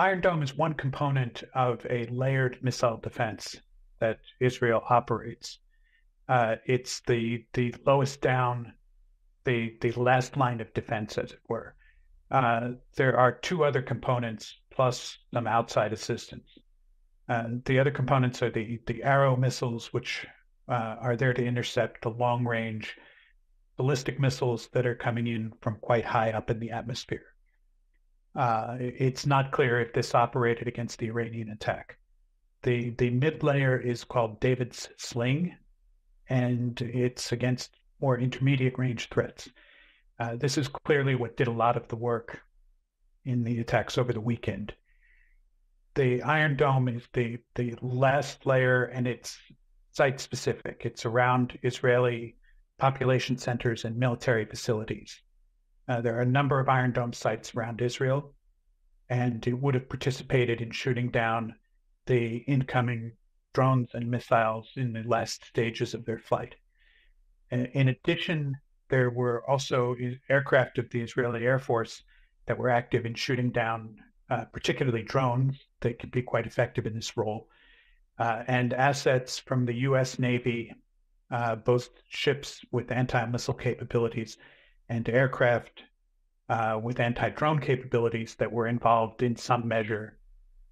Iron Dome is one component of a layered missile defense that Israel operates. Uh, it's the the lowest down, the the last line of defense, as it were. Uh, there are two other components plus some outside assistance. Uh, the other components are the the arrow missiles, which uh, are there to intercept the long range ballistic missiles that are coming in from quite high up in the atmosphere. Uh, it's not clear if this operated against the Iranian attack. The the mid layer is called David's Sling, and it's against more intermediate range threats. Uh, this is clearly what did a lot of the work in the attacks over the weekend. The Iron Dome is the the last layer, and it's site specific. It's around Israeli population centers and military facilities. Uh, there are a number of Iron Dome sites around Israel, and it would have participated in shooting down the incoming drones and missiles in the last stages of their flight. In addition, there were also aircraft of the Israeli Air Force that were active in shooting down, uh, particularly drones that could be quite effective in this role, uh, and assets from the U.S. Navy uh, both ships with anti-missile capabilities and aircraft uh, with anti-drone capabilities that were involved in some measure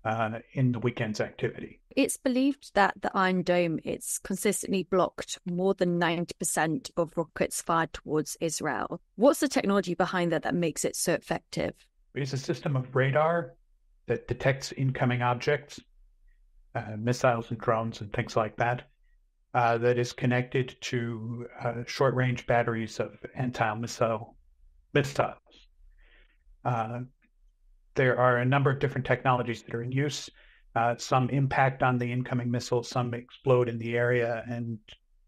uh, in the weekend's activity. It's believed that the Iron Dome it's consistently blocked more than 90% of rockets fired towards Israel. What's the technology behind that that makes it so effective? It's a system of radar that detects incoming objects, uh, missiles and drones and things like that, uh, that is connected to uh, short range batteries of anti missile missiles. Uh, there are a number of different technologies that are in use. Uh, some impact on the incoming missile, some explode in the area and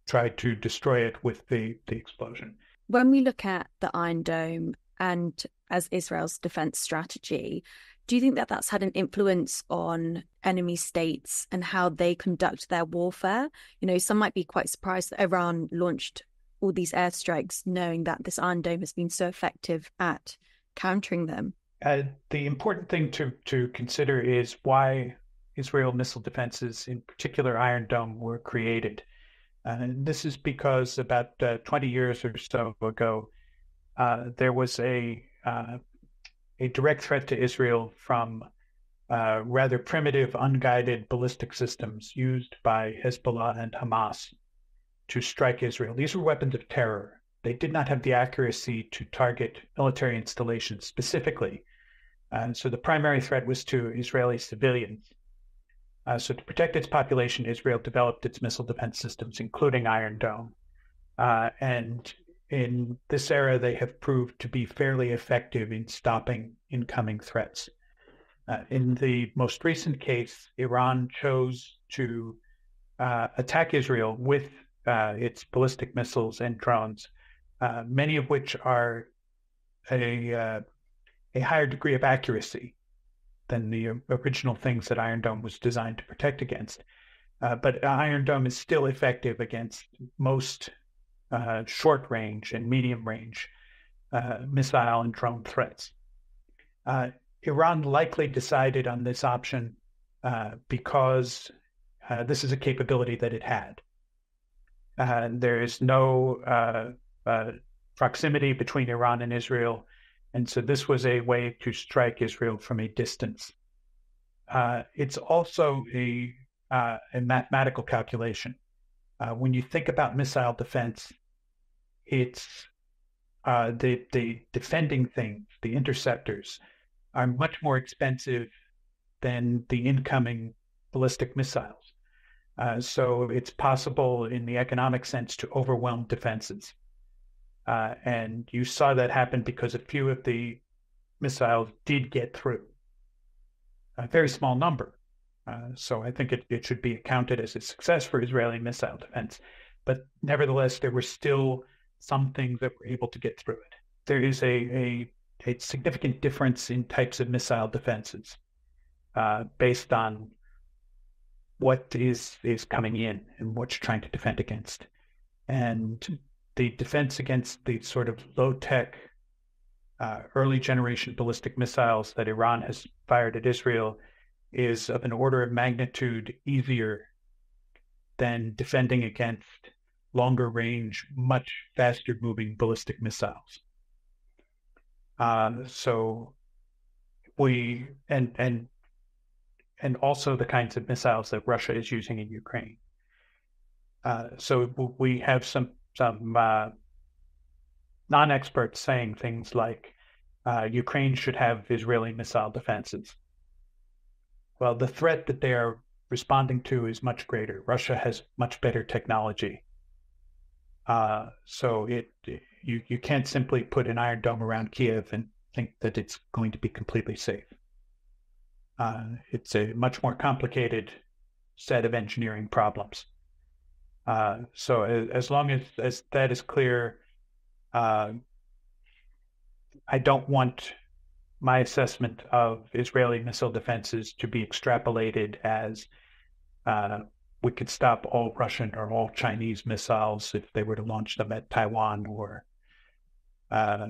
try to destroy it with the, the explosion. When we look at the Iron Dome and as Israel's defense strategy, do you think that that's had an influence on enemy states and how they conduct their warfare? You know, some might be quite surprised that Iran launched all these airstrikes, knowing that this Iron Dome has been so effective at countering them. Uh, the important thing to, to consider is why Israel missile defenses, in particular Iron Dome, were created. Uh, and this is because about uh, 20 years or so ago, uh, there was a uh, a direct threat to Israel from uh, rather primitive, unguided ballistic systems used by Hezbollah and Hamas to strike Israel. These were weapons of terror. They did not have the accuracy to target military installations specifically. Uh, so the primary threat was to Israeli civilians. Uh, so to protect its population, Israel developed its missile defense systems, including Iron Dome. Uh, and in this era, they have proved to be fairly effective in stopping incoming threats. Uh, in the most recent case, Iran chose to uh, attack Israel with uh, its ballistic missiles and drones, uh, many of which are a, uh, a higher degree of accuracy than the original things that Iron Dome was designed to protect against. Uh, but Iron Dome is still effective against most uh, short range and medium range uh, missile and drone threats. Uh, Iran likely decided on this option uh, because uh, this is a capability that it had. there is no proximity between Iran and Israel, and so this was a way to strike Israel from a distance. it's also a, a mathematical calculation. Uh, when you think about missile defense, it's uh, the the defending things, the interceptors, are much more expensive than the incoming ballistic missiles. Uh, so it's possible, in the economic sense, to overwhelm defenses. Uh, and you saw that happen because a few of the missiles did get through. A very small number. Uh, so I think it, it should be accounted as a success for Israeli missile defense. But nevertheless, there were still some things that were able to get through it. There is a, a, a significant difference in types of missile defenses uh, based on what is is coming in and what you're trying to defend against. And the defense against the sort of low tech uh, early generation ballistic missiles that Iran has fired at Israel is of an order of magnitude easier than defending against longer range, much faster moving ballistic missiles. Uh, so we and and and also the kinds of missiles that Russia is using in Ukraine. Uh, so we have some some uh, non-experts saying things like uh, Ukraine should have Israeli missile defenses. Well, the threat that they are responding to is much greater. Russia has much better technology. Uh, so it you you can't simply put an iron dome around Kiev and think that it's going to be completely safe. Uh, it's a much more complicated set of engineering problems. Uh, so as, long as, as that is clear, uh, I don't want my assessment of Israeli missile defenses to be extrapolated as uh, we could stop all Russian or all Chinese missiles if they were to launch them at Taiwan or uh,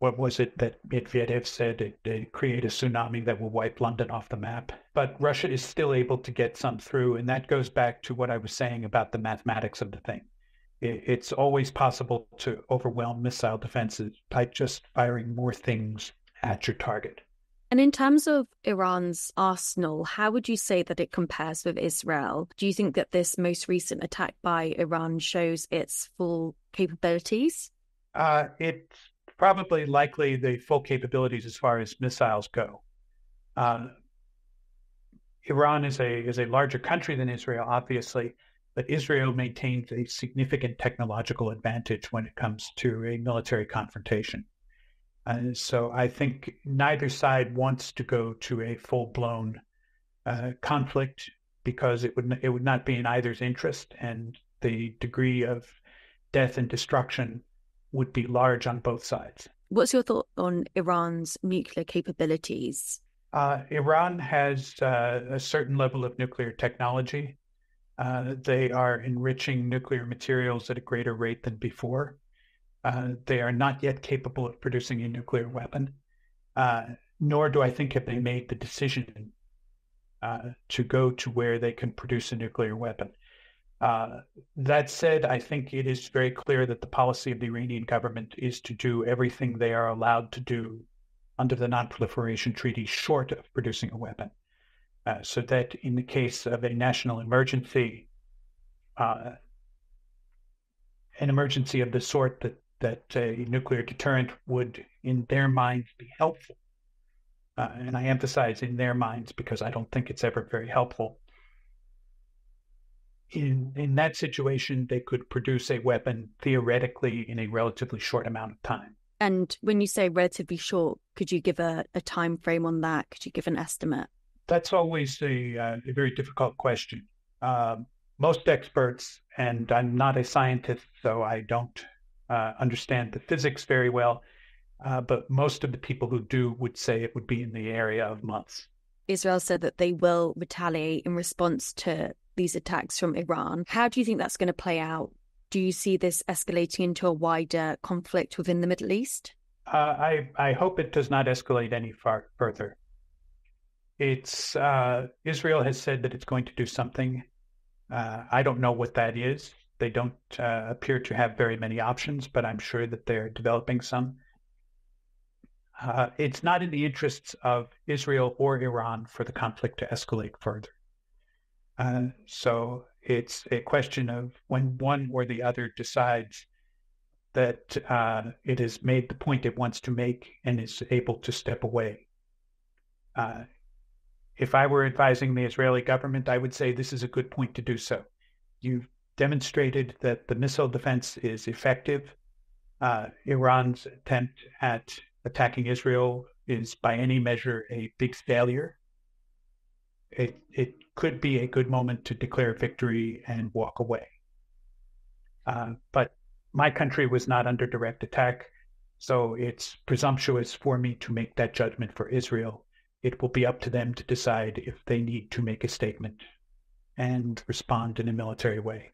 what was it that Medvedev said? It, it create a tsunami that will wipe London off the map. But Russia is still able to get some through, and that goes back to what I was saying about the mathematics of the thing. It, it's always possible to overwhelm missile defenses by just firing more things at your target. And in terms of Iran's arsenal, how would you say that it compares with Israel? Do you think that this most recent attack by Iran shows its full capabilities? Uh, it's probably likely the full capabilities as far as missiles go. Uh, Iran is a is a larger country than Israel, obviously, but Israel maintains a significant technological advantage when it comes to a military confrontation. Uh, so I think neither side wants to go to a full blown uh, conflict because it would it would not be in either's interest, and the degree of death and destruction would be large on both sides. What's your thought on Iran's nuclear capabilities? Uh, Iran has uh, a certain level of nuclear technology. Uh, they are enriching nuclear materials at a greater rate than before. Uh, they are not yet capable of producing a nuclear weapon, uh, nor do I think have they made the decision uh, to go to where they can produce a nuclear weapon. Uh, that said, I think it is very clear that the policy of the Iranian government is to do everything they are allowed to do under the Non-Proliferation Treaty, short of producing a weapon. Uh, so that in the case of a national emergency, uh, an emergency of the sort that that a nuclear deterrent would, in their minds, be helpful. Uh, and I emphasize in their minds because I don't think it's ever very helpful. In in that situation they could produce a weapon theoretically in a relatively short amount of time. And when you say relatively short could you give a, a time frame on that? Could you give an estimate? That's always a, uh, a very difficult question. Uh, most experts and i'm not a scientist so i don't uh, understand the physics very well uh, but most of the people who do would say it would be in the area of months Israel said that they will retaliate in response to these attacks from Iran. How do you think that's going to play out? Do you see this escalating into a wider conflict within the Middle East? Uh, I I hope it does not escalate any far further. It's uh, Israel has said that it's going to do something. Uh, I don't know what that is. They don't uh, appear to have very many options, but I'm sure that they're developing some. Uh, it's not in the interests of Israel or Iran for the conflict to escalate further. Uh, so it's a question of when one or the other decides that uh, it has made the point it wants to make and is able to step away. Uh, if I were advising the Israeli government, I would say this is a good point to do so. You've demonstrated that the missile defense is effective. Uh, Iran's attempt at attacking Israel is, by any measure, a big failure. It, it could be a good moment to declare victory and walk away. Uh, but my country was not under direct attack, so it's presumptuous for me to make that judgment for Israel. It will be up to them to decide if they need to make a statement and respond in a military way.